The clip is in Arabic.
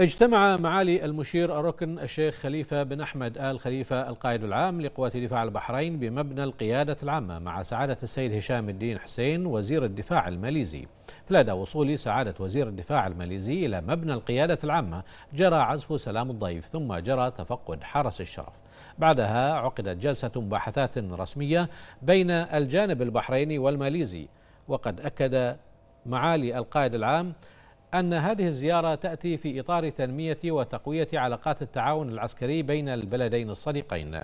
اجتمع معالي المشير الركن الشيخ خليفة بن أحمد آل خليفة القائد العام لقوات دفاع البحرين بمبنى القيادة العامة مع سعادة السيد هشام الدين حسين وزير الدفاع الماليزي. لدى وصول سعادة وزير الدفاع الماليزي إلى مبنى القيادة العامة جرى عزف سلام الضيف ثم جرى تفقد حرس الشرف. بعدها عقدت جلسة مباحثات رسمية بين الجانب البحريني والماليزي وقد أكد معالي القائد العام أن هذه الزيارة تأتي في إطار تنمية وتقوية علاقات التعاون العسكري بين البلدين الصديقين.